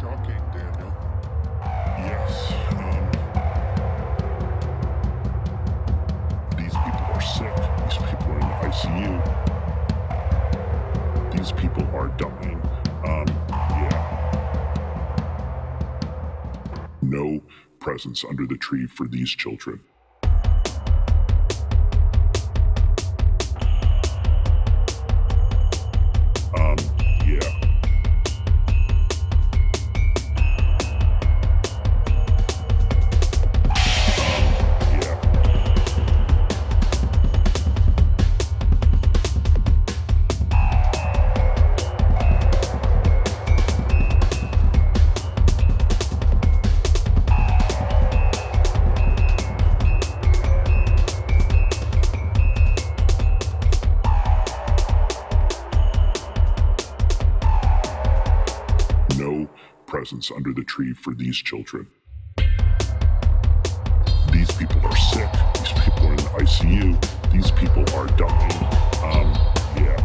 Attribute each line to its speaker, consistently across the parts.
Speaker 1: shocking, Daniel.
Speaker 2: Yes. Um, these people are sick. These people are in the ICU. These people are dying. Um, yeah. No presents under the tree for these children. No presents under the tree for these children. These people are sick. These people are in the ICU. These people are dying. Um, yeah.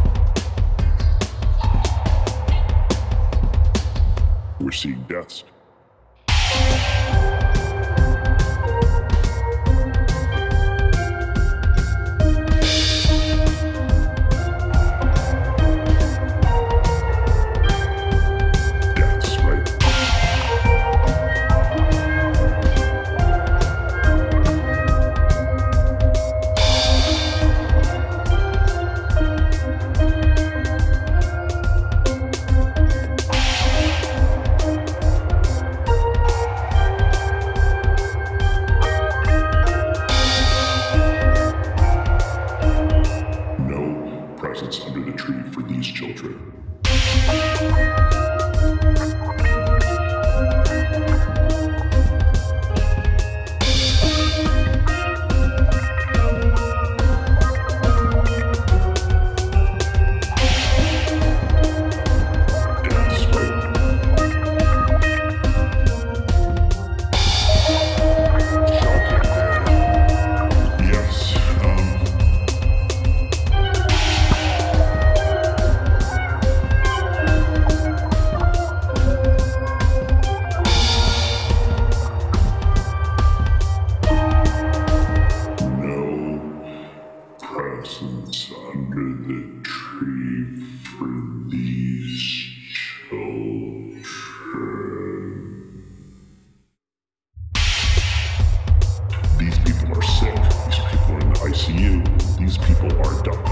Speaker 2: We're seeing deaths Presents under the tree for these children. the tree for these children. These people are sick. These people are in the ICU. These people are dying.